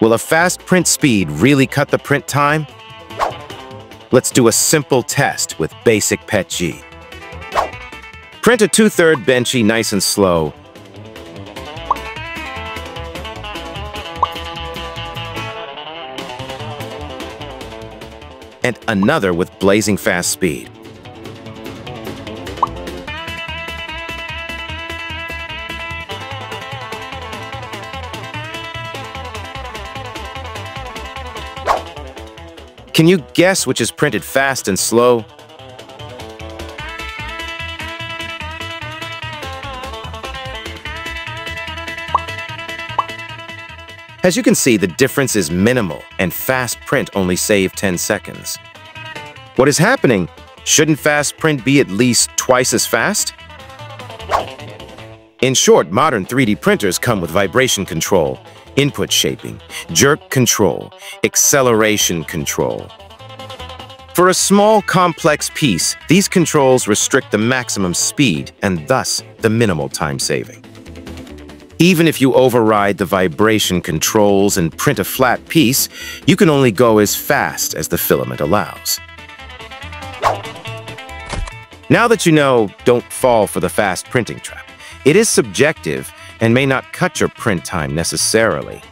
Will a fast print speed really cut the print time? Let's do a simple test with basic PETG. Print a two-third benchy nice and slow. And another with blazing fast speed. Can you guess which is printed fast and slow? As you can see, the difference is minimal, and fast print only saved 10 seconds. What is happening? Shouldn't fast print be at least twice as fast? In short, modern 3D printers come with vibration control, input shaping, jerk control, acceleration control. For a small, complex piece, these controls restrict the maximum speed and thus the minimal time saving. Even if you override the vibration controls and print a flat piece, you can only go as fast as the filament allows. Now that you know, don't fall for the fast printing trap. It is subjective and may not cut your print time necessarily.